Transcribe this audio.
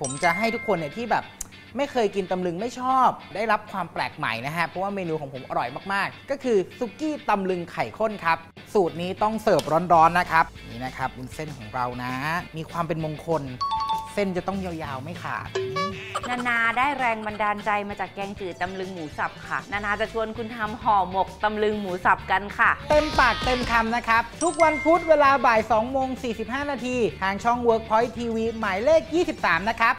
ผมจะให้ทุกคนเนี่ยที่แบบไม่เคยกินตำลึงไม่ชอบ ได้รับความแปลกใหม่นะฮะ เพราะว่าเมนูของผมอร่อยมากๆ ก็คือซุกี้ตำลึงไข่ข้นครับ สูตรนี้ต้องเสิร์ฟร้อนๆนะครับ นี่นะครับบุนเส้นของเรานะ มีความเป็นมงคล เส้นจะต้องยาวๆไม่ขาด นานาได้แรงบันดาลใจมาจากแกงจืดตำลึงหมูสับค่ะ นานาจะชวนคุณทำห่อหมกตำลึงหมูสับกันค่ะ เต็มปากเต็มคำนะครับ ทุกวันพุธเวลาบ่าย2โมง45 นาทีทางช่อง Workpoint TV หมายเลข 23 นะครับ